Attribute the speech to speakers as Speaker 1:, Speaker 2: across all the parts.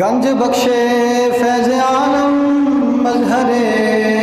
Speaker 1: गंज बख्शे फैज आलम मजहरे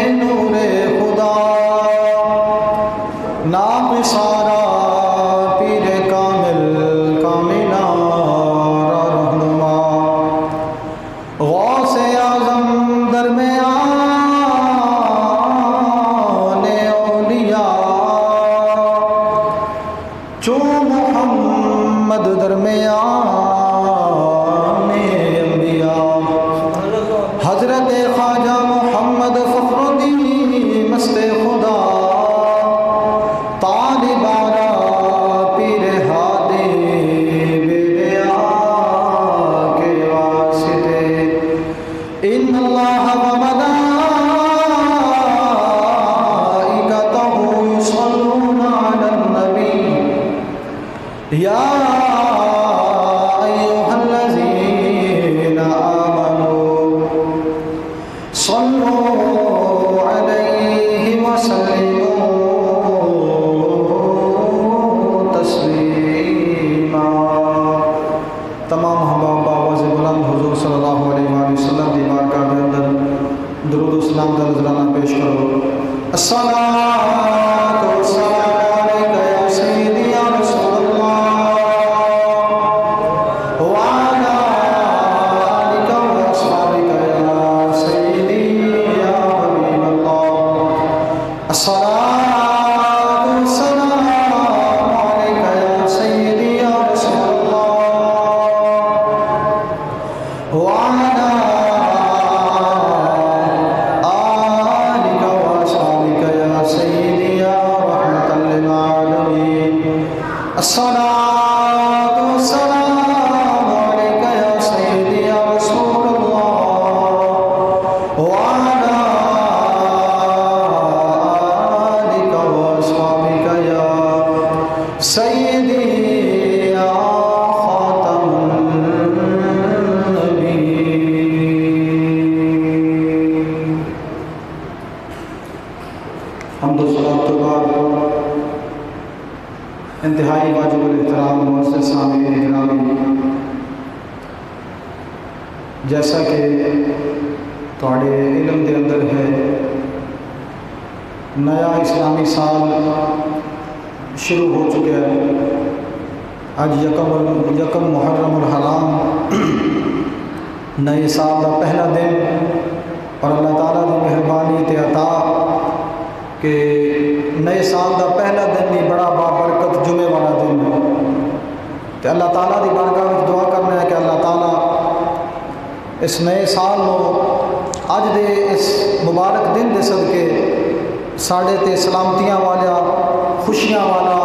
Speaker 1: खुशियाँ वाला,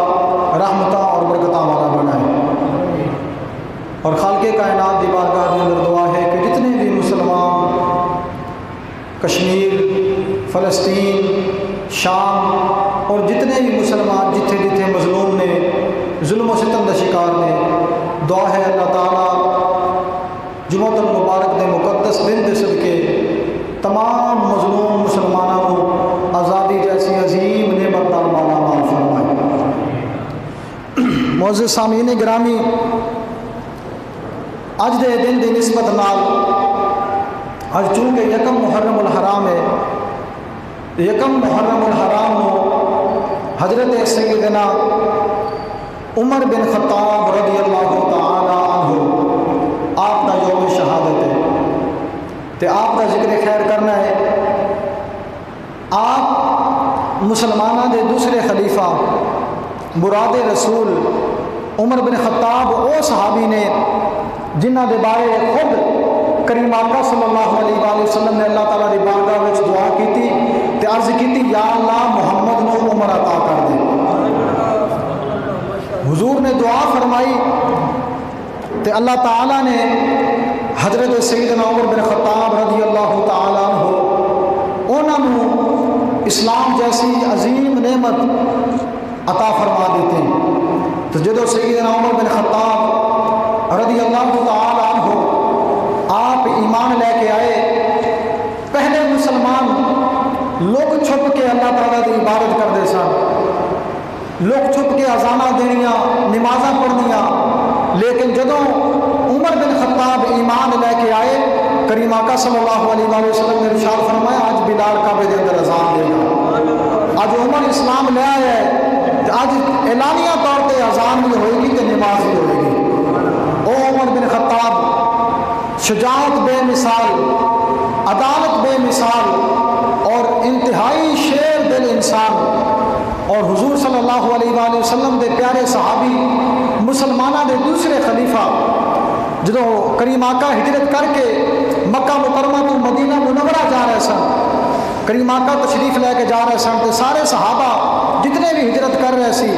Speaker 1: रहमता और बरकता वाला बनाए। और खाल के कायनात दीवारगाह में अंदर दुआ है कि जितने भी मुसलमान, कश्मीर, फ़लस्तीन, शाम और जितने भी मुसलमान जिथे जिथे मजलूम ने, जुल्म सितम शिकार ने, दुआ है अल्लाह ताला जुमतुल मुबारक ने मुकदस दिन दिसल के तमाम मोज़ सामीन ग्रामी अज के दिन की नस्बत नाल अज चूँकि यकम मुहर्रम उल हराम है यकम मुहर्रम उल हराम हज़रत सैदना उमर बिन खत्ताब रदी अल्लाह तआला अन्हु आप का योम शहादत है। तो आप का ज़िक्र खैर करना है। आप मुसलमाना के दूसरे खलीफा, मुराद रसूल उमर बिन खत्ताब वो सहाबी ने, जिन्हों के बारे खुद करीम आका सल्लल्लाहु अलैहि वसल्लम ने अल्लाह ताला की बारगाह में दुआ की ते अर्ज़ की या अल्लाह, मुहम्मद को उमर अता कर दे। हुजूर ने दुआ फरमाई, ते अल्लाह ताला ने हज़रत सईदना उमर बिन खत्ताब रज़ी अल्लाह तआला हो उन्होंने इस्लाम जैसी अजीम नेमत अता फरमा देते तो जो सईदना उमर बिन खत्ताब रज़ी अल्लाह हो आप ईमान लेके आए, पहले मुसलमान लोग छुप के अल्लाह ताला की इबादत करते सन। लोग छुप के अजाना देनिया, नमाजा पढ़निया, लेकिन जदों उमर बिन खत्ताब ईमान लेके आए, करीम आका सल्लल्लाहु अलैहि वसल्लम ने इरशाद फरमाया, आज बिलाल काबे के अंदर अजान देगा आज उमर इस्लाम ले आया है आज एलानिया तौर पर अजान भी होएगी तो नमाज़ भी होएगी। ओ उमर बिन खत्ताब, शुजात बेमिसाल, अदालत बेमिसाल और इंतहाई शेर दिल इंसान और हुजूर सल्लल्लाहु अलैहि वसल्लम के प्यारे सहाबी, मुसलमाना के दूसरे खलीफा जो करीम आका हिजरत करके मक्का मुकरमा तो मदीना मुनवरा जा रहे सन, करीम आका तशरीफ़ लैके जा रहे सन तो सारे सहाबा जितने भी हिजरत कर रहे सी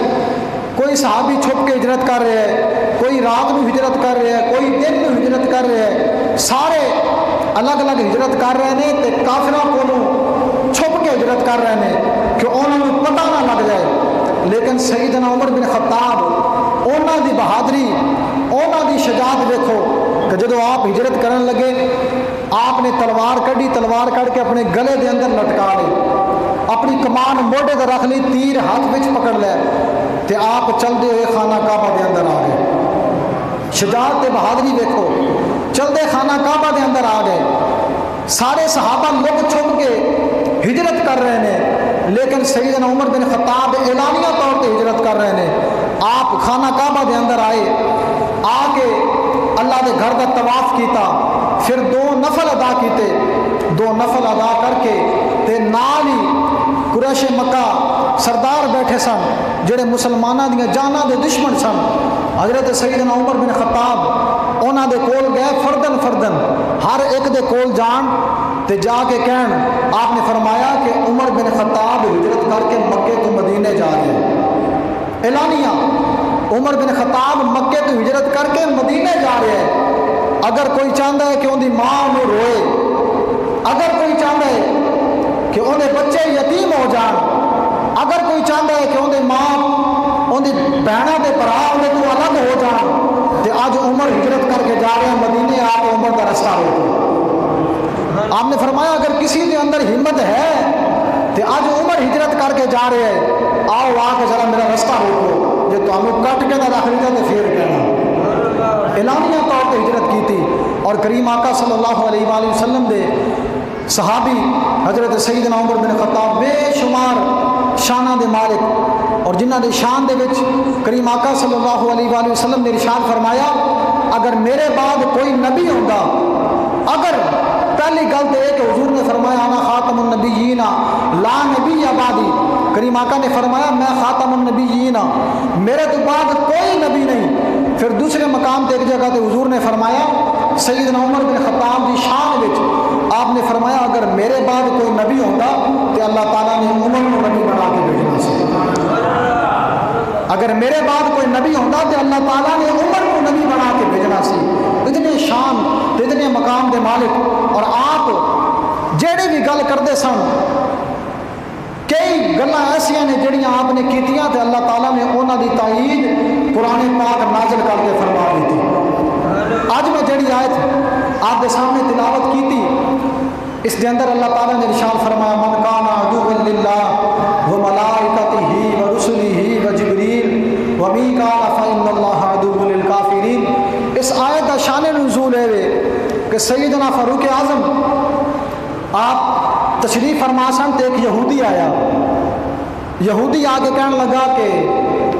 Speaker 1: कोई सहाबी छुप के हिजरत कर रहे हैं, कोई रात में हिजरत कर रहे हैं, कोई दिन में हिजरत कर रहे हैं, सारे अलग अलग हिजरत कर रहे हैं तो काफिर को छुप के हिजरत कर रहे हैं कि उन्होंने पता ना लग जाए। लेकिन सईदना उमर बिन खताब उन्होंने बहादरी उन्होंने शजात देखो, कि जो आप हिजरत करन लगे, आपने तलवार कढ़ी, तलवार कढ़ के अपने गले के अंदर लटका ली। अपनी कमान मोढ़े पर रख ली, तीर हाथ में पकड़ लिया तो आप चलते हुए खाना काबा के अंदर आ गए। शजात ते बहादरी देखो चलते खाना काबा के अंदर आ गए। सारे सहाबा लुक छुप के हिजरत कर रहे हैं लेकिन सईदना उमर बिन खत्ताब एलानिया तौर पर हिजरत कर रहे हैं आप खाना काबा के अंदर आए, आके अल्लाह के घर का तवाफ किया फिर दो नफल अदा किए दो नफल अदा करके, ते नाल कुरैश मक्का सरदार बैठे सन ਜਿਹੜੇ ਮੁਸਲਮਾਨਾਂ ਦੀਆਂ ਜਾਨਾਂ ਦੇ ਦੁਸ਼ਮਣ ਸਨ ਹਜ਼ਰਤ ਸੈਯਦਨਾ ਉਮਰ ਬਿਨ ਖਤਾਬ ਉਹਨਾਂ ਦੇ ਕੋਲ ਗਏ ਫਰਦਨ ਫਰਦਨ ਹਰ ਇੱਕ ਦੇ ਕੋਲ ਜਾਣ ਤੇ ਜਾ ਕੇ ਕਹਿਣ ਆਪਨੇ ਫਰਮਾਇਆ ਕਿ ਉਮਰ ਬਿਨ ਖਤਾਬ ਹਿਜਰਤ ਕਰਕੇ ਮੱਕੇ ਤੋਂ ਮਦੀਨੇ ਜਾ ਰਿਹਾ ਐਲਾਨੀਆ ਉਮਰ ਬਿਨ ਖਤਾਬ ਮੱਕੇ ਤੋਂ ਹਿਜਰਤ ਕਰਕੇ ਮਦੀਨੇ ਜਾ ਰਿਹਾ ਹੈ ਅਗਰ ਕੋਈ ਚਾਹੁੰਦਾ ਹੈ ਕਿ ਉਹਦੀ ਮਾਂ ਉਹਨੂੰ ਰੋਏ ਅਗਰ ਕੋਈ ਚਾਹੁੰਦਾ ਹੈ कि उनके बच्चे यतीम हो जा अगर कोई चाहता है कि उनके माँ उनकी भैन के भरा उन्हें तू अलग हो जा तो अज उम्र हिजरत करके जा रहे हैं, मदीने आप उम्र का रास्ता रोको आपने फरमाया, अगर किसी के अंदर हिम्मत है तो अज उम्र हिजरत करके जा रहे हैं। आओ, आके जरा मेरा रास्ता रोको जो तुम्हें कट के ना रख लिया तो फिर कहना एलानिया तौर पर हिजरत की और करीम आका सल्लल्लाहु अलैहि वसल्लम दे सहाबी हज़रत सईदना उमर बिन खताब बेशुमार शाना दे मालिक और जिन्हों के शान विच करीम आका सल्लल्लाहु अलैहि वसल्लम ने इरशाद फरमाया, अगर मेरे बाद कोई नबी होगा, अगर पहली गल तो यह कि हजूर ने फरमाया आना खातमनबीना ला नबी आबादी करीम आका ने फरमाया, मैं खातमनबीना मेरे तो बाद कोई नबी नहीं। फिर दूसरे मकाम पर एक जगह तो हजूर ने फरमाया, सईदना उमर बिन खताब की शान आपने फरमाया, अगर मेरे बाद कोई नबी होता तो अल्लाह ताला ने उमर को नबी बना के भेजना से अगर मेरे बाद कोई नबी होता तो अल्लाह ताला ने उमर को नबी बना के भेजना सी इतने शान, इतने मकाम के मालिक, और आप जेड़ी भी गल करते सन, कई गल् ऐसा ने जड़िया आपने की तो अल्लाह तला ने उन्होंने ताईद पुराने पाक नाजल करके फरमा दी अज मैं जी आयत आपके सामने तिलावत की इसके अंदर अल्लाह ताला ने निशान फरमाया, मन काना अदूबल्ला व मलाइकती ही व रसुली ही व जिब्रील, व मी काला फ़ैनकाफ़रीन इस आयत का शान नजूल है वे, कि सैयदना फ़ारूक आज़म, आप तशरीफ़ फरमा सन तो एक यहूदी आया। यहूदी आके कह लगा कि,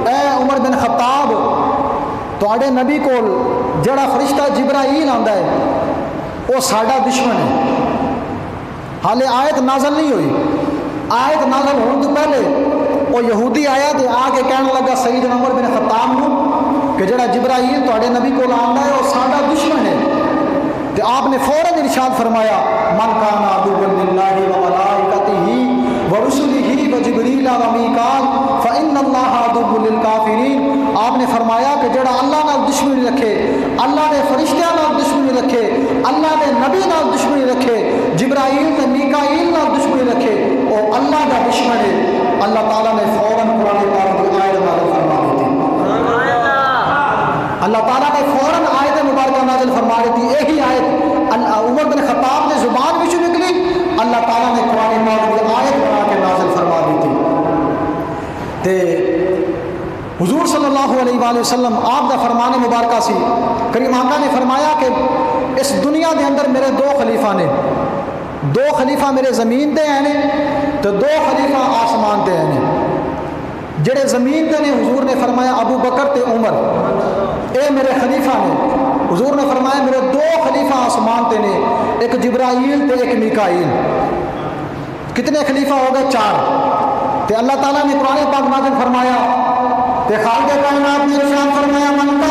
Speaker 1: ए उमर बिन खताब थोड़े नबी को जड़ा फरिश्ता जिब्राईल आंदा है वो साडा दुश्मन है। हाले आयत नाजल नहीं हुई। आयत नाजल होने तो पहले वो यहूदी आया तो आके कह लगा सईद नंबर मेरे खताब को कि जरा जिब्राइल थोड़े नबी को आंदा है और साढ़ा दुश्मन है। तो आपने फ़ौरन इरशाद फरमाया, मन का नादुबल्लाही वरुसली ही व जबरीला व मीकाल फ़इन अल्लाह काफिरीन। आपने फरमाया कि जरा अल्लाह ना दुश्मनी रखे, अल्लाह ने फरिश्तिया रखे, अल्लाह ने नबी नाल दुश्मनी रखे, जिब्राइल ते मीकाइल नाल दुश्मनी रखे, और अल्लाह का दुश्मन है। अल्लाह ताला ने फ़ौरन कुरान पाक की आयत नाज़िल फरमा दी अल्लाह ताला ने फ़ौरन आयत मुबारक नाजिल फरमा दी यही आयत उमर बिन खत्ताब ने ज़ुबान विच निकली। अल्लाह ताला ने कुरान पाक की आयत बना के नाजिल फरमा दी थी। ते हुजूर सल्लल्लाहु अलैहि वसल्लम आप दा फरमान मुबारक सी। करीम आका ने फरमाया कि इस दुनिया के अंदर मेरे दो खलीफा ने। दो खलीफा मेरे ज़मीन पर आए ने तो दो खलीफा आसमान पर आए ने। ज़मीन के ने, हजूर ने फरमाया अबू बकर ते उमर। ये मेरे खलीफा ने, हजूर ने फरमाया मेरे दो खलीफा आसमान पर ने, एक जबराइल तो एक मिकाइल। कितने खलीफा हो गए? चार। तो अल्लाह तला ने पुराने पाक नाजन फरमाया खाल के कायनात ने फरमाया मनता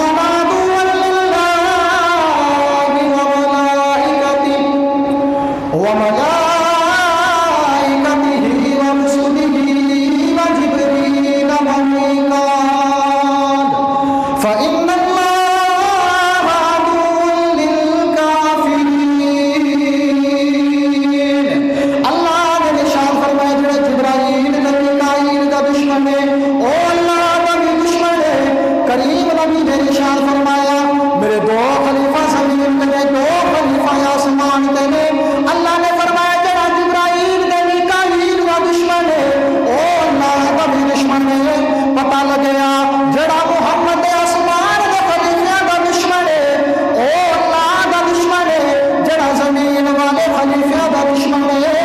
Speaker 1: खलीफा दुश्मन है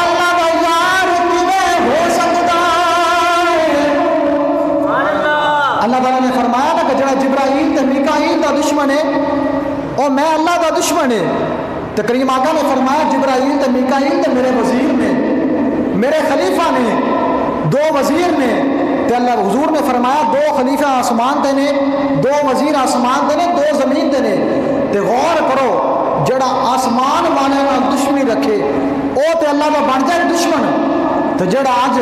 Speaker 1: अल्लाह यार हो है। ताला ने फरमाया ना कि ते दुश्मन है मैं अल्लाह दुश्मन है। ते करीम आका ने फरमाया ते ते मेरे वज़ीर ने मेरे खलीफा ने दो वज़ीर ने। ते अल्लाह हुजूर ने फरमाया दो खलीफा आसमान ते ने दो वज़ीर आसमान ते ने दो ज़मीन ते ने। ते गौर करो जेड़ा आसमान वाले ना दुश्मनी रखे वो तो अल्लाह का बन जाए दुश्मन। तो जड़ा अज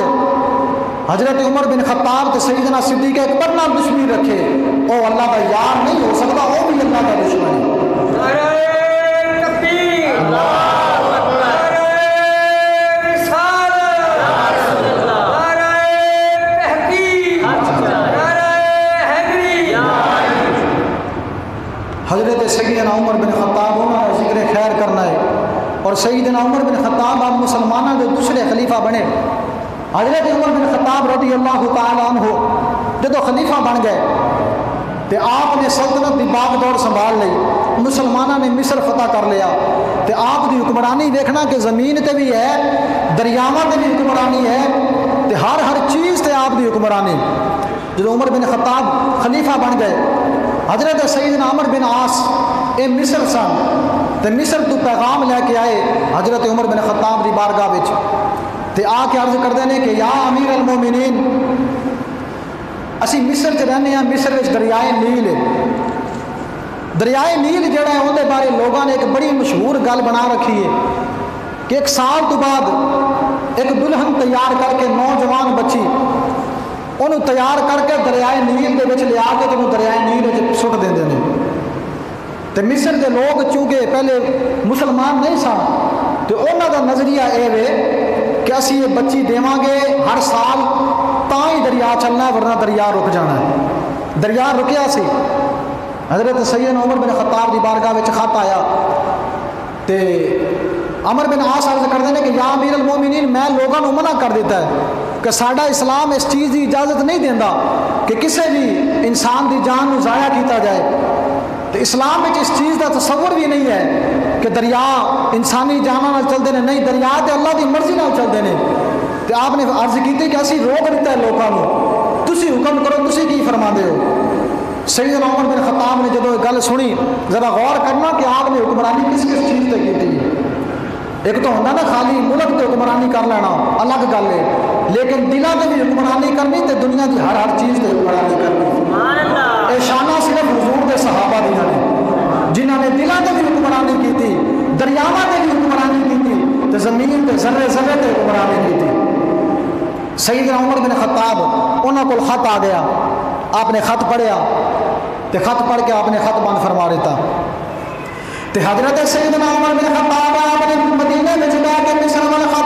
Speaker 1: हज़रत उमर बिन खत्ताब ते सईदना के पर ना दुश्मनी रखे वो अल्लाह का यार नहीं हो सकता वो भी अल्लाह का दुश्मन है। सईदना उमर बिन खत्ताब आप मुसलमानों के दूसरे खलीफा बने। हज़रत उमर बिन खत्ताब रदी अल्लाह तन हो जो खलीफा बन गए तो आपने सल्तनत की बाग दौड़ संभाल ली, मुसलमानों ने मिस्र फतह कर लिया। तो आप की हुक्मरानी देखना कि ज़मीन ते भी है, दरियावां ते भी हुक्मरानी है तो हर हर चीज़ ते आप की हुक्मरानी। जो उमर बिन खत्ताब खलीफा बन गए, हज़रत सईद अमर बिन आस, ये मिस्र सन तो मिसर तू पैगाम लैके आए हज़रत उमर बिन खत्ताब की बारगाह बिच तो आके अर्ज़ करते हैं कि या अमीर अल मोमिनीन, असी मिसर च रहने हाँ मिसर दरियाए नील दरियाए नील जोड़ा है उनके बारे लोगों ने एक बड़ी मशहूर गल बना रखी है कि एक साल तो बाद एक दुल्हन तैयार करके नौजवान बच्ची उन्होंने तैयार करके दरियाए नील के लिया के तो दरियाए नील सुट देंगे ਤੇ ਮਿਸਰ ਦੇ ਲੋਕ ਚੂੰਕਿ ਪਹਿਲੇ ਮੁਸਲਮਾਨ ਨਹੀਂ ਸਨ ਤੇ ਉਹਨਾਂ ਦਾ ਨਜ਼ਰੀਆ ਇਹ ਵੇ ਕਿ ਅਸੀਂ ਇਹ ਬੱਚੀ ਦੇਵਾਂਗੇ ਹਰ ਸਾਲ ਤਾਂ ਹੀ ਦਰਿਆ ਚੱਲਣਾ ਵਰਨਾ ਦਰਿਆ ਰੁਕ ਜਾਣਾ ਹੈ ਦਰਿਆ ਰੁਕਿਆ ਸੀ हजरत सैयद उमर बिन खत्ताब की बारगाह में खत आया ਅਮਰ ਬਿਨ ਆਸ ਅਰਜ਼ ਕਰਦੇ ਨੇ ਕਿ ਯਾ ਅਮੀਰ ਅਲ ਮੋਮਿਨੀਨ ਮੈਂ ਲੋਕਾਂ ਨੂੰ ਮਨਾ ਕਰ ਦਿੱਤਾ ਹੈ ਕਿ ਸਾਡਾ ਇਸਲਾਮ ਇਸ ਚੀਜ਼ ਦੀ ਇਜਾਜ਼ਤ ਨਹੀਂ ਦਿੰਦਾ ਕਿ ਕਿਸੇ ਵੀ ਇਨਸਾਨ ਦੀ ਜਾਨ ਨੂੰ ਜ਼ਾਇਆ ਕੀਤਾ ਜਾਏ ਤੇ ਇਸਲਾਮ ਵਿੱਚ ਇਸ ਚੀਜ਼ ਦਾ ਤਸਵੁਰ ਵੀ ਨਹੀਂ ਹੈ ਕਿ ਦਰਿਆ ਇਨਸਾਨੀ ਜਾਨਾਂ ਨਾਲ ਚੱਲਦੇ ਨੇ ਨਹੀਂ ਦਰਿਆ ਤੇ ਅੱਲਾ ਦੀ ਮਰਜ਼ੀ ਨਾਲ ਚੱਲਦੇ ਨੇ ਤੇ ਆਪਨੇ ਅਰਜ਼ ਕੀਤੀ ਕਿ ਅਸੀਂ ਰੋਕ ਦਿੱਤਾ ਹੈ ਲੋਕਾਂ ਨੂੰ ਤੁਸੀਂ ਹੁਕਮ ਕਰੋ ਤੁਸੀਂ ਕੀ ਫਰਮਾਉਂਦੇ ਹੋ सैदना उमर बिन खत्ताब ने जो गल सुनी ज़रा गौर करना कि आपने हुक्मरानी किस किस चीज़ से की थी एक तो होंगे ना खाली मुल्क से हुक्मरानी कर लेना अलग गल है लेकिन दिलों से भी हुक्मरानी करनी तो दुनिया की हर हर चीज़ से हुक्मरानी करनी ये शाना के सहाबा दिया ने जिन्होंने दिलों से भी हुक्मरानी की थी दरियावा से भी हुक्मरानी की ज़मीन के जर्रे जर्रे से हुक्मरानी की सईदना उमर बिन खत्ताब उन्होंने को खत आ गया, आपने खत पढ़िया तो खत पढ़ के आपने खत बंद फरमा दिता तो हज़रत सईदना उमर बिन खत्ताब, आपने मदीने में जाके मिस्र वाले खत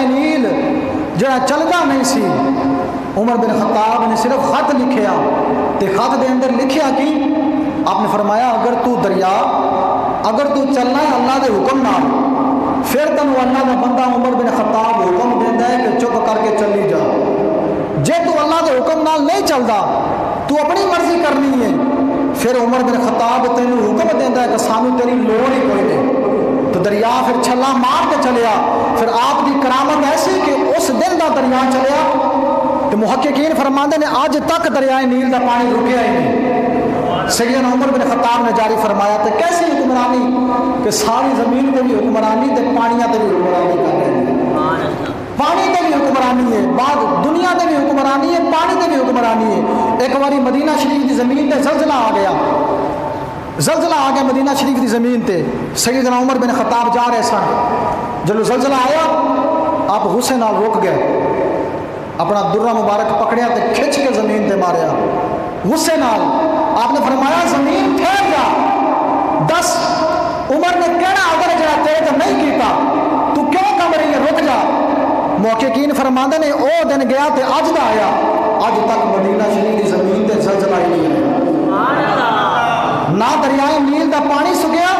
Speaker 1: वो नील जरा चलता नहीं सी उमर बिन खताब ने सिर्फ़ खत लिखिया ते खत के अंदर लिखिया कि आपने फरमाया अगर तू दरिया अगर तू चलना है अल्लाह के हुक्म फिर तेन अल्लाह का बंदा उमर बिन खत्ताब हुक्म देता है कि चुप करके चली जा जे तू अल्लाह के हुक्म नहीं चलता तू अपनी मर्ज़ी करनी है फिर उमर बिन खत्ताब तेन हुक्म देता है कि सानू तेरी लोड़ ही कोई नहीं तो दरिया फिर छला मार के चलिया फिर आपकी करामत ऐसी कि उस दिन का दरिया चलिया तो मुहक्कीन फरमाते ने अज तक दरियाए नील का पानी रुकया ही नहीं। सैयद उमर बिन खत्ताब ने जारी फरमाया तो कैसी हुक्मरानी? कि सारी ज़मीन पर भी हुक्मरानी तो पानिया पर भी हुक्मरानी कर रहे हैं। पानी ते भी हुक्मरानी है, बाद दुनिया ते भी हुक्मरानी है, पानी ते भी हुक्मरानी है। एक बार मदीना शरीफ की ज़मीन पर जलजला आ गया। जलजला आ गया मदीना शरीफ की ज़मीन ते सैदना उमर बिन खताब जा रहे सन। जब जलजला आया, आप गुस्से नाल रुक गए। अपना दुर्रा मुबारक पकड़िया तो खिंच के ज़मीन पर मारिया गुस्से नाल आपने फरमाया, ज़मीन ठहर जा। दस, उमर ने कहना, अगर जरा तेरे तो नहीं किया तू क्यों कम रही है रुक जा? मौके फरमाते ने दिन गया ते अज का आया। अज तक मदीना शरीफ की ज़मीन ते जलजला ही नहीं ना दरियाए नील का पानी सुकया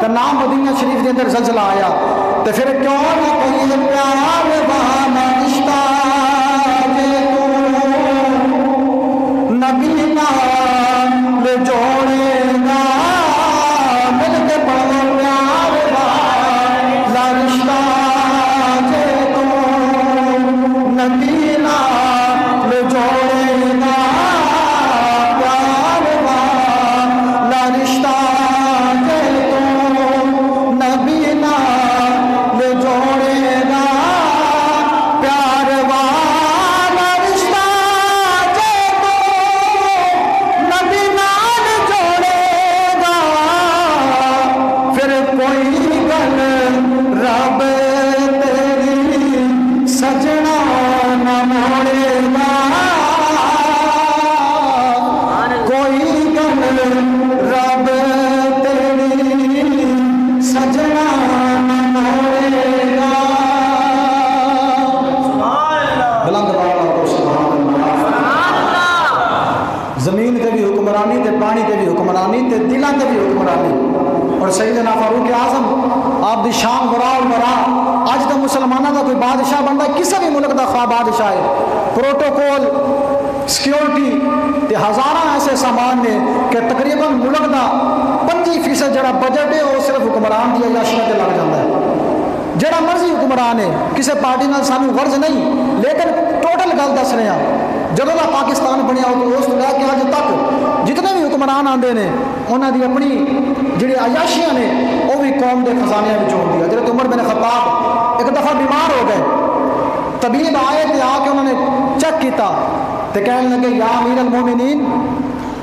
Speaker 1: तो ना मदीना शरीफ के अंदर जलजला आया। तो फिर क्यों ना कही प्यार जे कोई गल रब तेरी सजना न मोड़ेगा सईद फारूक आज़म, आप शाम गुराल बरा अज तो मुसलमाना का कोई बादशाह बनता, किसी भी मुल्क का खा बादशाह है। प्रोटोकॉल, सिक्योरिटी तो हज़ारा ऐसे सामान ने कि तकरीबन मुल्क का पंजी फ़ीसद जरा बजट है वह सिर्फ़ हुक्मरान की अजाशत लग जाता है। जरा मर्ज़ी हुक्मरान है, किसी पार्टी ना सानू गर्ज नहीं, लेकिन टोटल गल दस रहे हैं। जदों का पाकिस्तान बनिया उस तो लैके अज तक जितने भी हुक्मरान आते हैं उन्होंने अपनी जी आयाशियाँ ने वह भी कौम के खजानिया में आदि जो उम्र मेरे खताब एक दफ़ा बीमार हो गए तबीब आए तो आके उन्होंने चेक किया तो कह लगे या मीर अल मोमिनीन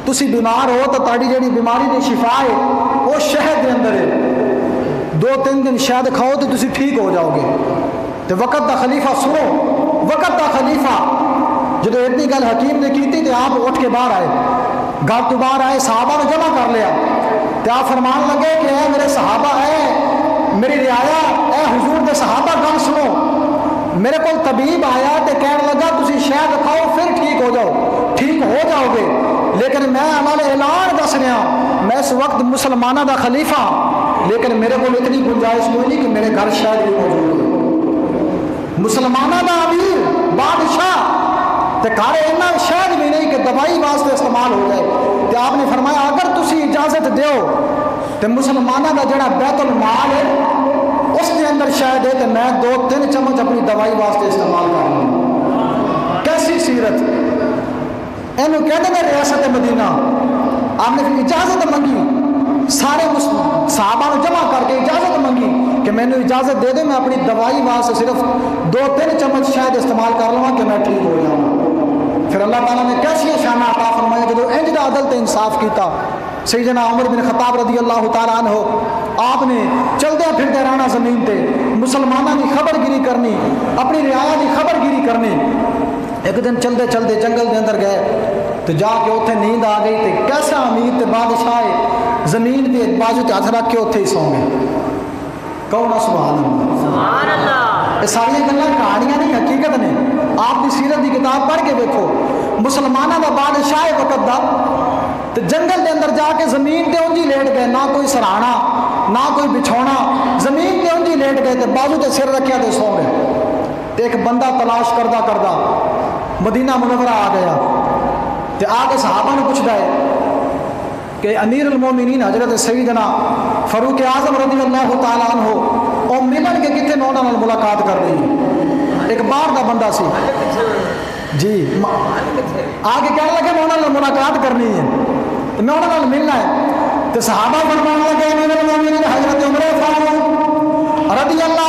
Speaker 1: तुम बीमार हो तो ताड़ी जी बीमारी की शिफा है वो शहद के अंदर है दो तीन दिन शहद खाओ तो तुम ठीक हो जाओगे तो वक़्त का खलीफा सुनो वक़्त का खलीफा जो इतनी गल हकीम ने की थी तो आप उठ के बहर आए घर तो बाहर आए, सहाबा ने जमा कर लिया। तो आप फरमान लगे कि ए मेरे सहाबा है मेरी रियाया ए हुजूर के सहाबा, गल सुनो। मेरे को तबीब आया तो कह लगा तुम शायद खाओ, फिर ठीक हो जाओ। ठीक हो जाओगे। लेकिन मैं अमल ऐलान दस रहा मैं इस वक्त मुसलमाना का खलीफा। लेकिन मेरे को इतनी गुंजाइश हुई नहीं कि मेरे घर शायद भी मौजूद हो। मुसलमाना का अमीर, बादशाह तो घर इन्ना शायद भी नहीं कि दवाई वास्ते इस्तेमाल हो जाए तो आपने फरमाया, अगर तुम इजाज़त दो तो मुसलमाना का जरा बैतुल माल है उसके अंदर शायद है तो मैं दो तीन चम्मच अपनी दवाई वास्ते इस्तेमाल कर लूँ कैसी सीरत? इन कहते हैं रियासत मदीना। आपने इजाज़त मंगी। सारे साहबा जमा करके इजाज़त मंगी कि मैंने इजाज़त दे दे, मैं अपनी दवाई वास्ते सिर्फ़ दो तीन चम्मच शायद इस्तेमाल कर लवा कि मैं ठीक हो जाऊँ। फिर अल्लाह ताला ने कैसी शाना अता फरमाया जो इंज का अदल तो इंसाफ किया सही जना उमर बिन खताब रदी अल्लाह तारान हो आपने चलद फिरते रहना ज़मीन पे मुसलमानों की खबरगिरी करनी अपनी रियाया की खबरगिरी करनी। एक दिन चलते चलते जंगल के अंदर गए तो जाके उत्थे नींद आ गई तो कैसा अमीर ते बादशाह ज़मीन के बाजू हथ रख के उत्थे ही सौ गए। कौन ये सारिया गल् कहानियाँ नहीं हकीकत ने। की सीरत की किताब पढ़ के देखो। मुसलमाना का बादशाह वकत का तो जंगल के अंदर जाके ज़मीन ते उंजी लेट गए, ना कोई सराहना, ना कोई बिछौना। ज़मीन ते उंजी लेट गए तो बाजू ते सिर रखिया तो सौ गए तो एक बंदा तलाश करदा करदा मदीना मुनवरा आ गया। तो आके सहाबा ने पूछता है कि अमीर उलमोमिन हज़रत सईदना फरूक आज़म रज़ी अल्लाह तन हो मिलन के कितने उन्होंने मुलाकात कर रही है? एक बाहर का बंदा सी। जी आके कह लगे, मैं उन्होंने मुलाकात करनी है। तो मैं उन्होंने मिलना है। तो सहाबा फरमान लगे हज़रत उमरे फारूक रदी अल्लाह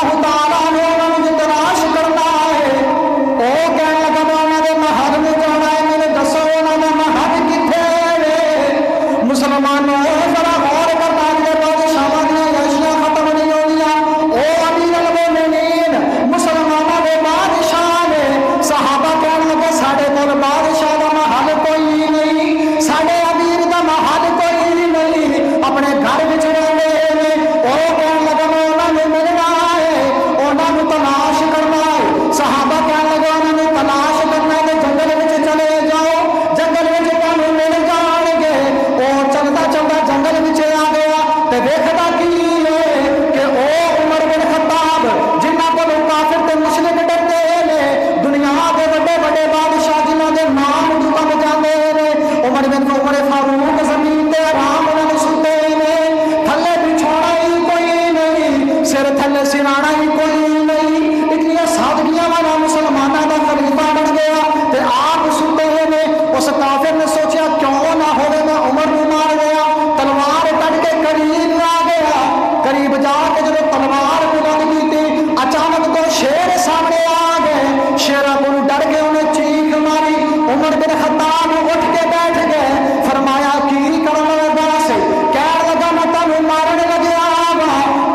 Speaker 1: ने उस काफिर ने सोचा क्यों ना होवे मैं उमर ਨੂੰ मार गया तलवार कट के करीब आ गया करीब जाके जब तलवार बुलंद की थी अचानक तो शेर सामने आ गए शेरा को डर के उन्हें चीख मारी उमर बिन खत्ताब उठ के बैठ गए फरमाया की करन लगा से कह लगा मैं तेन मारन लगे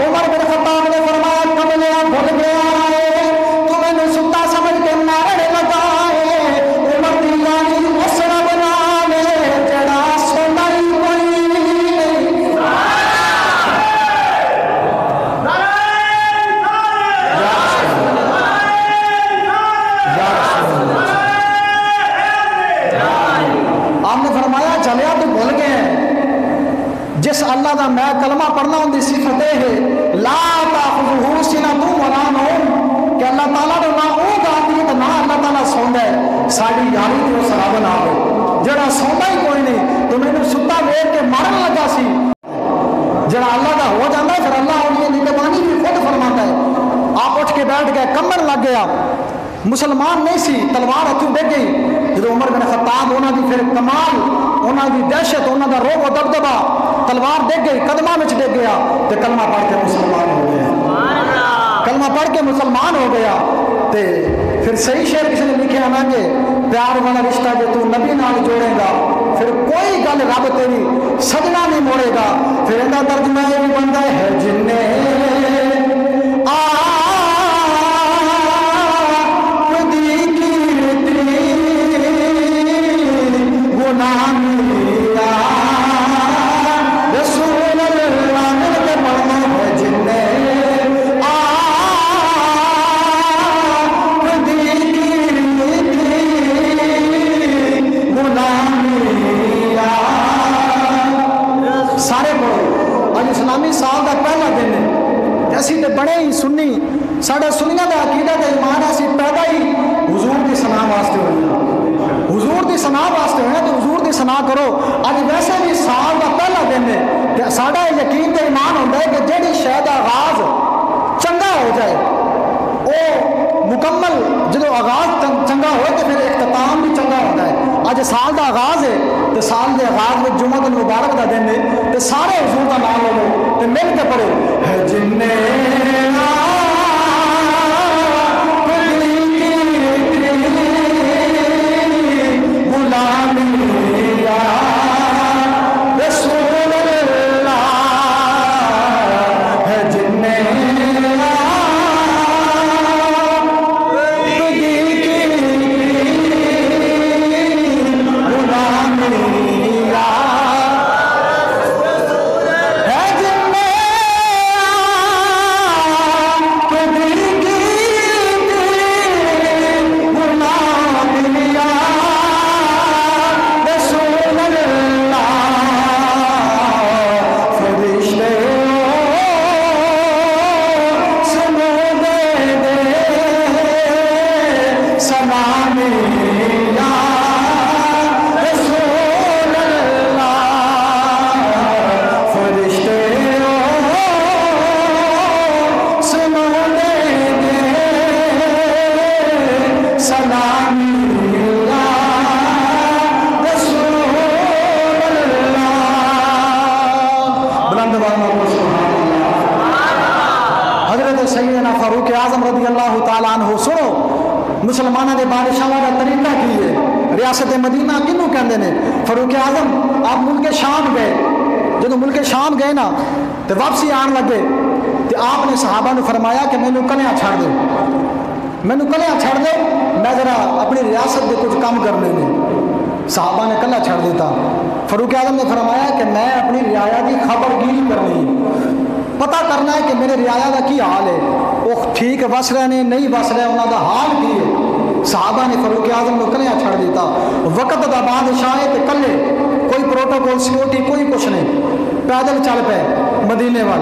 Speaker 1: उमर बिन खत्ताब ने फरमाया कमले भूल गया है तू मैंने सुता समझ के मारन लगा है उमर दी यानी उस रब नाम है जड़ा सोना ही कोई नहीं अल्लाह की सिफत है ला ताखुजुहु सिनतु वला नौम कि अल्लाह ताला ने ना वो गाती है ना अल्लाह ताला सौंदा है साड़ी यारी ते सराब ना हो जेड़ा सौंदा ही कोई नहीं तो मैंने सुता वेख के मारन लगा सी जरा अल्लाह का हो जाता है फिर अल्लाह उनकी निगरानी भी खुद फरमाता है आप उठ के बैठ गए कमर लग गया। मुसलमान नहीं सी तलवार हथों डिग गई। जो उमर बिन खताब उन्होंने फिर कमाल उन्होंने दहशत उन्होंने रोब और दबदबा तलवार डिग गई कदमा में डिग गया तो कलमा पढ़ के मुसलमान हो गया कलमा पढ़ के मुसलमान हो गया तो फिर सही शेर किसी ने लिखे ना कि प्यार वाला रिश्ता जो तू नबी नाल जोड़ेगा फिर कोई गल रब तेरी सजना नहीं मोड़ेगा फिर इनका तर्जमा ये भी बनता है जिन्ने साढ़ा सुनिया का अकीदा का ईमान असं पैदा ही हजूर की सना वास्ते होना हजूर की सना वास्ते होना तो हजूर की सना करो। अज वैसे भी साल का पहला दिन है साढ़ा यकीन तो ईमान होता है कि जी का आगाज़ चंगा हो जाए वो मुकम्मल जो आगाज़ चंगा हो तो फिर इख्ताम भी चंगा होता है। अज साल का आगाज़ है तो साल के आगाज़ में जुम्मत तो मुबारक का दिन है तो सारे हजूर का नाम लो तो मिल पढ़ो। है हज़रत मुल्क शाम गए। जो मुल्क शाम गए ना तो वापसी आन लगे। तो आपने सहाबा ने फरमाया कि मैनू कलिया छड़ दो। मैनू कलिया छड़ दो, मैं जरा अपनी रियासत के कुछ काम करने ने साहबा ने कला छड़ दिता। फरूक आज़म ने फरमाया कि मैं अपनी रियाया की खबरगिरी करनी पता करना है कि मेरे रियाया का की हाल है। वो ठीक वस रहे ने, नहीं बस रहे उन्होंने हाल की है। साहबा ने फरूक आज़म को कलिया छड़ दिता। वक्त का बादशाह है कले प्रोटोकॉल सिक्योरिटी कोई कुछ नहीं। पैदल चल पे मदीने वाल।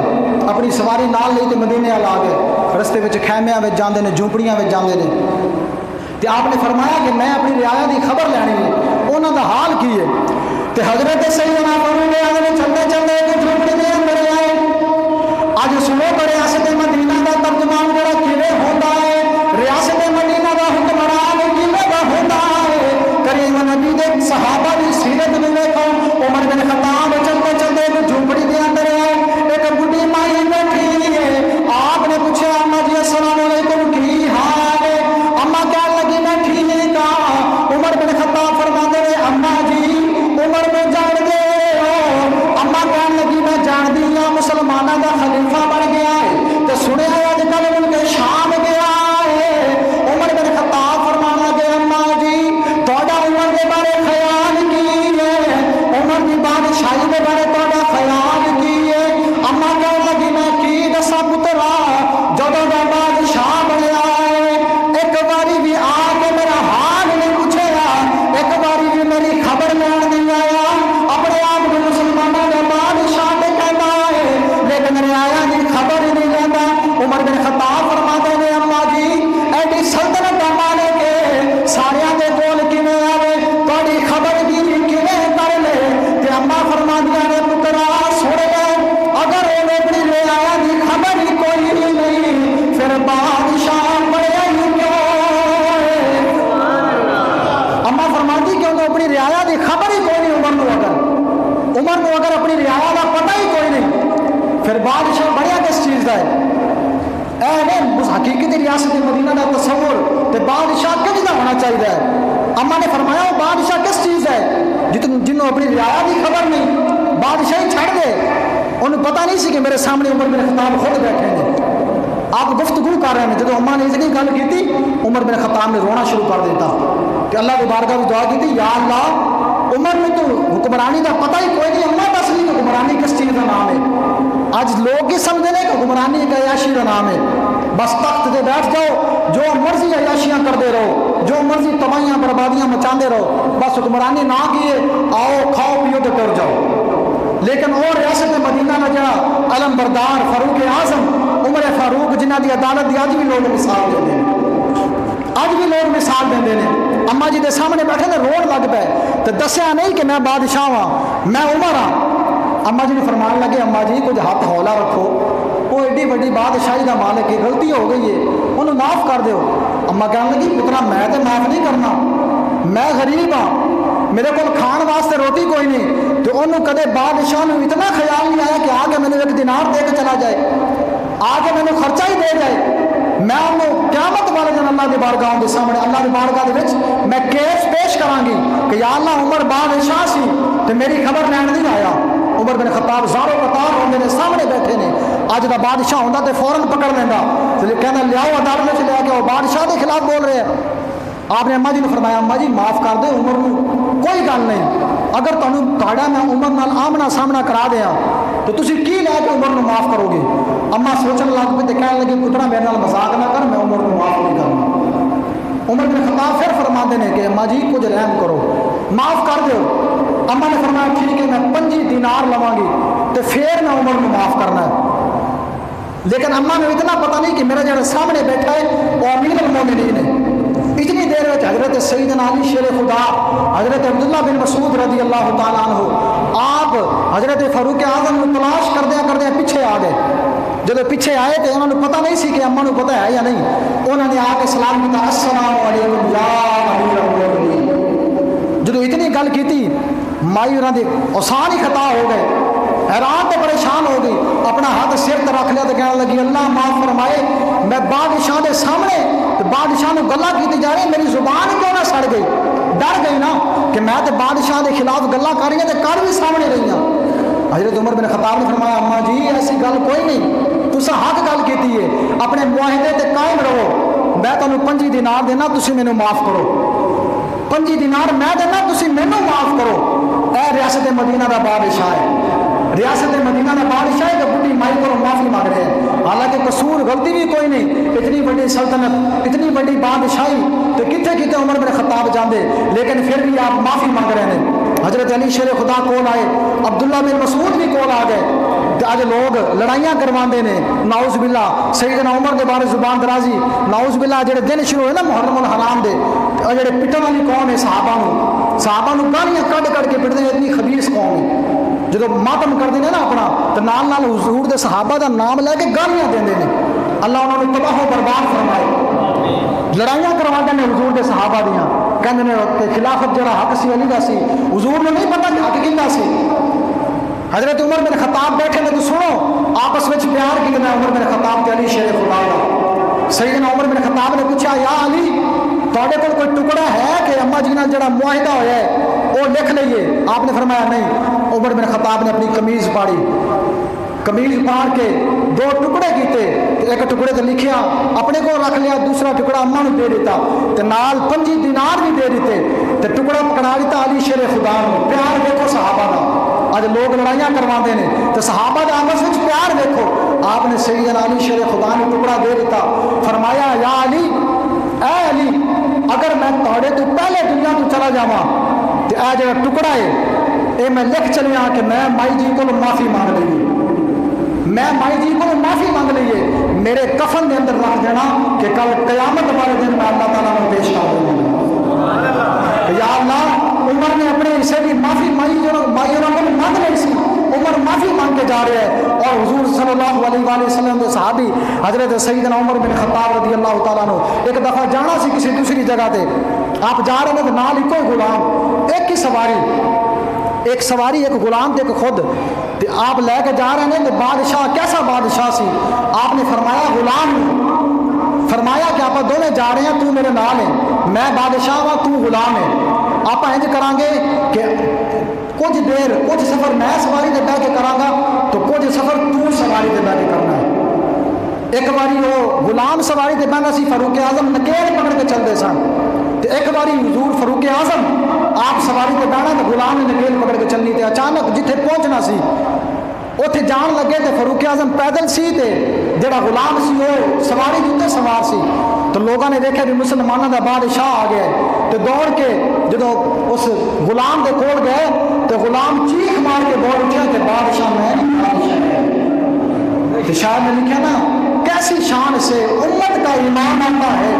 Speaker 1: अपनी सवारी नाल ली तो मदीने वाल आ गए। रस्ते खैमिया जाते हैं झूंपड़िया जाते हैं तो आपने फरमाया कि मैं अपनी रियाया की खबर लैनी है। उन्होंने हाल की है? तो हज़रत सही ना फरूक आज़म चलते चलते झूंपड़ी के अंदर आए। अज सुनो तो रियासत मदीना का तर्जमान बारे में जो अम्मा ने इसलिए गल की थी उमर बिन खताब ने रोना शुरू कर दिता। कि अल्लाह के बारगाह में दुआ की थी ला अल्लाह, उमर में तू तो हुक्मरानी का पता ही कोई नहीं, अम्मा दस नहीं तो हुक्मरानी किस चीज़ का नाम है? अज लोग ही समझते हैं कि हुक्मरानी एक अयाशी का नाम है। बस तख्त से बैठ जाओ, जो मर्ज़ी अयाशियाँ करते रहो, जो मर्ज़ी तबाहियाँ, बर्बादियाँ मचाते रहो, बस हुक्मरानी ना किए, आओ, खाओ, पियो तो तुर जाओ। लेकिन और रियासत मदीना का जरा अलम बरदार, फरूक आज़म उमर फारूक, जिन्हों की अदालत की अज भी लोग मिसाल देते हैं अज भी लोग मिसाल देते हैं अम्मा जी के सामने बैठे ने रोन लग पे। तो दसिया नहीं कि मैं बादशाह हाँ मैं उमर हाँ अम्मा जी ने फरमान लगे, अम्मा जी, कुछ हाथ हौला रखो। वो एडी बड़ी बादशाही का मालिक है, गलती हो गई है। उन्होंने माफ़ कर दो अम्मा कह लगी, पुत्रा, मैं तो माफ़ नहीं करना। मैं गरीब हाँ मेरे को खाण वास्ते रोटी कोई नहीं। तो उन्होंने कदे बादशाह इतना ख्याल नहीं आया कि आके मैंने एक दिनार दे के चला जाए। आके मैंने खर्चा ही दे जाए मैं उन्होंने क्यामत वाले दिन अल्लाह की बारगाह के सामने, अल्लाह की बारगाह के मैं केस पेश करांगी कि या अल्लाह उमर बादशाह सी तो मेरी खबर लैन नहीं आया। उमर बिन खताब जारो कतार होंगे ने सामने बैठे ने। अज का बादशाह होंगे तो फ़ौरन पकड़ लेंदा। तो कहना लियाओ, अदालत से लिया वो बादशाह के खिलाफ बोल रहे हैं। आपने अम्मा जी ने फरमाया, अम्मा जी, माफ़ कर दो उमर को कोई गल नहीं। अगर तुम मैं उमर नाल आमना सामना करा दिया तो तुम की लैके उमर को माफ़ करोगे? अम्मा सोचने लग पे कह लगे पुत्रा मेरे मज़ाक ना कर, मैं उमर को माफ़ नहीं करना। उमर बिन खताब फिर फरमाते हैं कि, अम्मा जी, कुछ रहम करो, माफ़ कर दो अम्मा ने फरमाया, ठीक है, मैं पंजी दिनार लवांगी तो फिर मैं उमर को माफ़ करना है। लेकिन अम्मा ने इतना पता नहीं कि मेरा जो सामने बैठा है वो अमीर मोमिनीन है। इतनी देर में हज़रत सईद अली, शेर खुदा, हज़रत अब्दुल्ला बिन मसूद रज़ी अल्लाह तु आप हज़रत फारूक आज़म को तलाश करदे करदे पिछे आ गए। जो पिछे आए तो उन्होंने पता नहीं कि अम्मा को पता है या नहीं। उन्होंने आके सलाम किया अस्सलाम जो इतनी गल की माई उन्होंने आसान ही खता हो गए। हैरान तो परेशान हो गई। अपना हाथ सिर पर रख लिया तो कहने लगी, अल्लाह माफ़ फरमाए, मैं बादशाह के सामने तो बादशाह ने गल्ला की जा रही मेरी ज़ुबान क्यों ना सड़ गई? डर गई ना कि मैं तो बादशाह के खिलाफ गल्ला कर रही तो कर भी सामने रही हज़रत उमर बिन खताब ने फरमाया, अम्मा जी, ऐसी गल कोई नहीं। तुस हक गल की है अपने मुआहदे ते कायम रहो। मैं तुम्हें पंजी दिनार देना तुम मैंने माफ़ करो। पंजी दिनार मैं देना तुम मैनू माफ़ करो। ए रियासत मदीना का बादशाह है रियासत मदीना का बादशाह है बुढ़ी माई को माफ़ी मांग रहे हैं हालाँकि कसूर गलती भी कोई नहीं इतनी बड़ी सल्तनत, इतनी बड़ी बादशाही तो कितने कितने उम्र में खताब जाते लेकिन फिर भी आप माफ़ी मांग रहे हैं। हज़रत अली शेर खुदा कोल आए, अब्दुल्ला बिन मसूद भी कोल आ गए। अज लोग लड़ाइयाँ करवाते हैं नाउज बिल्ला सईदना उमर के बारे ज़ुबान दराजी। नाउज बिल्ला जो दिन शुरू होए ना मुहर्रम हराम के जो पिटन वाली कौम है साहबा साहबा गालियाँ कढ़ कढ़ के पिटते इतनी खबीस कौम है। जो मातम करते हैं ना अपना तो नाल नाल हजूर के साहबा का नाम लैके गालियाँ देते हैं अल्लाह उन्होंने तबाह बर्बाद फरमाए। लड़ाइयाँ करवाते हैं हजूर के सहाबा दियाँ। कहते हैं खिलाफत जरा हक सी, अली का हजूर ने नहीं पता हक कि हज़रत उमर बिन खताब बैठे ने तो सुनो, आपस में प्यार कितना उमर बिन खताब के अली शेर खुदा का सईदना उमर बिन खताब ने पूछा, या अली थोड़े को कोई टुकड़ा है कि अम्मा जी ने जरा मुआहिदा होया है? वो लिख लीए आपने फरमाया, नहीं। उमर बिन खताब ने अपनी कमीज पाड़ी कमीज पाड़ के दो टुकड़े किए एक टुकड़े तो लिखिया, अपने को रख लिया, दूसरा टुकड़ा अम्मा ने दे दिता। तो नाल पंजी दिनार भी दे दिते तो टुकड़ा पकड़ा दिता अली शेर खुदा प्यार देखो सहाबा का अज लोग लड़ाइयाँ करवाते हैं। तो सहाबा आपस में प्यार देखो। आपने सही अली, शेर खुदा ने टुकड़ा दे दिता फरमाया, या अली, ए अली, अगर मैं थोड़े तो पहले दुनिया तो चला जावा तो यह जो टुकड़ा है ये मैं लिख चलिया कि मैं माई जी को माफ़ी मांग ली मैं माई जी को माफ़ी मंग लीए मेरे कफन के अंदर रख देना कि कल कयामत वाले दिन मैं अल्लाह ताला पेश कर दूँगा। या अल्लाह उमर ने अपने हिस्से की माफ़ी माई माई और मंग नहीं सी। उमर माफ़ी मांग के जा रहे हैं। और हजूर सल्लल्लाहु अलैहि वसल्लम के सहाबी, हज़रत सईदना उमर बिन खत्ताब रदी अल्लाह नो एक दफ़ा जाना सी किसी दूसरी जगह पे। आप जा रहे हैं तो नाल इको गुलाम, एक ही सवारी। एक सवारी, एक गुलाम ते एक खुद। ते आप लैके जा रहे हैं तो बादशाह, कैसा बादशाह सी? आपने फरमाया, गुलाम, फरमाया कि आप दोनों जा रहे हैं, तू मेरे नाल है। मैं बादशाह वा, तू गुलाम है। आप इंज करा कि कुछ देर, कुछ सफ़र मैं सवारी से बह के करा तो कुछ सफ़र तू सवारी से बह के करना है। एक बारी वो गुलाम सवारी से बहना सी फरूके आज़म नकेल पकड़ के चलते सन। तो एक बार हजूर फरूके आज़म, आप सवारी से बहना तो गुलाम ने नकेल पकड़ के चलनी अचानक जिथे पहुँचना सी उ जान लगे तो फरूके आज़म पैदल सी जोड़ा गुलाम से वो सवारी के उत्तर सवार से। तो लोगों ने देखा भी मुसलमानों का बादशाह आ गया। तो दौड़ के जो उस गुलाम के कोल गए तो गुलाम चीख मार के दौड़ उठा तो बादशाह मैं तो शायद ने लिखा ना, कैसी शान से उम्मत का ईमान आता है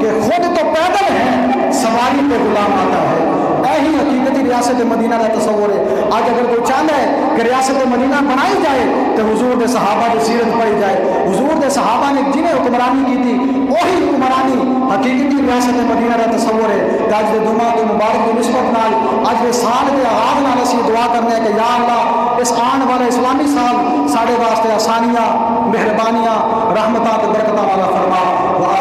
Speaker 1: कि खुद तो पैदल है, सवारी पे गुलाम आता है। यही हकीकती रियासत मदीना का तस्वुर है। आज अगर कोई चाहता है कि रियासत मदीना बनाई जाए तो हजूर के सहाबा की सीरत पढ़ी जाए। हजूर के सहाबा ने जिन्हें हुक्मरानी की थी, वही हुक्मरानी हकीकती रियासत मदीना का तस्वुर है। तो अज के दुमा के मुबारक की नस्बत नाल अज के साल के आगाज़ नाल असी दुआ करने कि या अल्लाह, इस आने वाले इस्लामी साल साढ़े वास्ते आसानियाँ, मेहरबानियाँ, रहमत बरकत वाला फरमा वाह